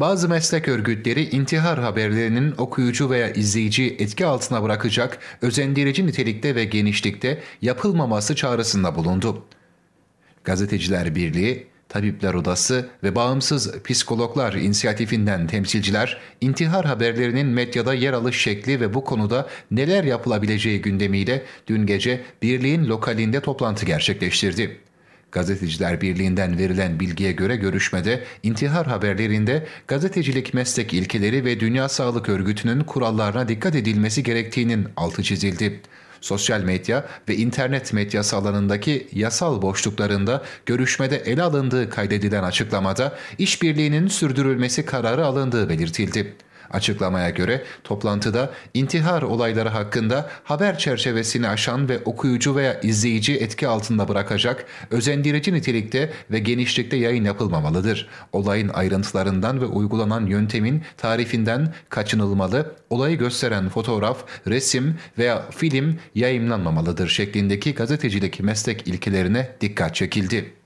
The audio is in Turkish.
Bazı meslek örgütleri intihar haberlerinin okuyucu veya izleyiciyi etki altına bırakacak özendirici nitelikte ve genişlikte yapılmaması çağrısında bulundu. Gazeteciler Birliği, Tabipler Odası ve Bağımsız Psikologlar İnisiyatifinden temsilciler, intihar haberlerinin medyada yer alış şekli ve bu konuda neler yapılabileceği gündemiyle dün gece birliğin lokalinde toplantı gerçekleştirdi. Gazeteciler Birliği'nden verilen bilgiye göre görüşmede intihar haberlerinde gazetecilik meslek ilkeleri ve Dünya Sağlık Örgütü'nün kurallarına dikkat edilmesi gerektiğinin altı çizildi. Sosyal medya ve internet medyası alanındaki yasal boşluklarında görüşmede ele alındığı kaydedilen açıklamada işbirliğinin sürdürülmesi kararı alındığı belirtildi. Açıklamaya göre toplantıda intihar olayları hakkında haber çerçevesini aşan ve okuyucu veya izleyici etki altında bırakacak özendirici nitelikte ve genişlikte yayın yapılmamalıdır. Olayın ayrıntılarından ve uygulanan yöntemin tarifinden kaçınılmalı, olayı gösteren fotoğraf, resim veya film yayınlanmamalıdır şeklindeki gazetecilik meslek ilkelerine dikkat çekildi.